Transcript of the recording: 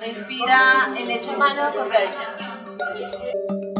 Me inspira el hecho a mano con tradición.